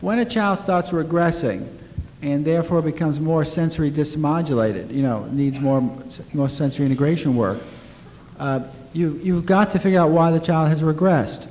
When a child starts regressing and therefore becomes more sensory dysmodulated, you know, needs more, more sensory integration work, uh, you, you've got to figure out why the child has regressed.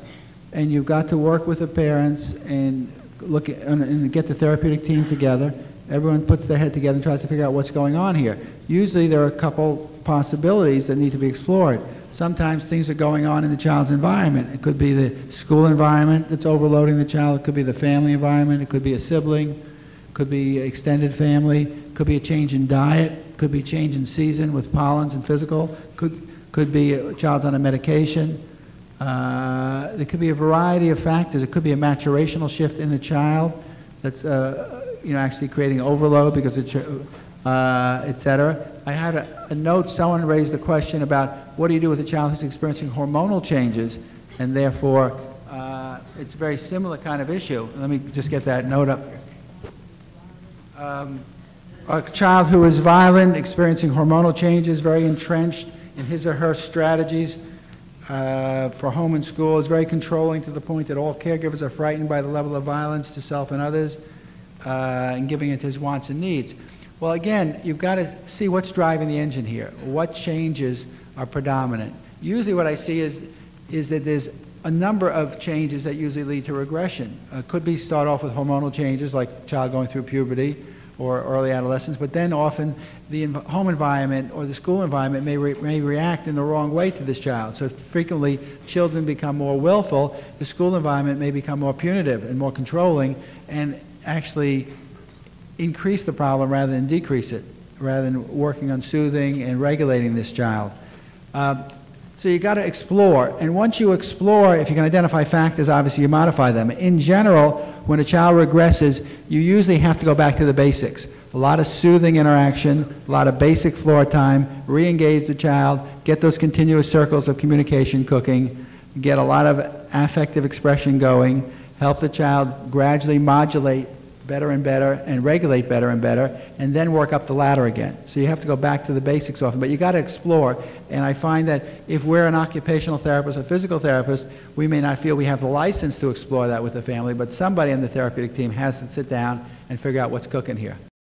And you've got to work with the parents and look at, and, and get the therapeutic team together. Everyone puts their head together and tries to figure out what's going on here. Usually there are a couple possibilities that need to be explored. Sometimes things are going on in the child's environment. It could be the school environment that's overloading the child. It could be the family environment. It could be a sibling. It could be extended family. It could be a change in diet. It could be change in season with pollens and physical. Could could be a child's on a medication. Uh, there could be a variety of factors. It could be a maturational shift in the child that's uh, you know actually creating overload because it's uh, et cetera. I had a, a, note, someone raised the question about what do you do with a child who's experiencing hormonal changes and therefore uh, it's a very similar kind of issue. Let me just get that note up. Um, a child who is violent, experiencing hormonal changes, very entrenched in his or her strategies uh, for home and school, is very controlling to the point that all caregivers are frightened by the level of violence to self and others uh, and giving it his wants and needs. Well, again, you've got to see what's driving the engine here. What changes are predominant? Usually what I see is, is that there's a number of changes that usually lead to regression. Uh, could be start off with hormonal changes like child going through puberty or early adolescence, but then often the home environment or the school environment may, re may react in the wrong way to this child. So frequently children become more willful, the school environment may become more punitive and more controlling and actually increase the problem rather than decrease it, rather than working on soothing and regulating this child. Uh, so you got to explore, and once you explore, if you can identify factors, obviously you modify them. In general, when a child regresses, you usually have to go back to the basics. A lot of soothing interaction, a lot of basic floor time, re-engage the child, get those continuous circles of communication cooking, get a lot of affective expression going, help the child gradually modulate better and better and regulate better and better and then work up the ladder again. So you have to go back to the basics often, but you got to explore. And I find that if we're an occupational therapist or physical therapist, we may not feel we have the license to explore that with the family, but somebody in the therapeutic team has to sit down and figure out what's cooking here.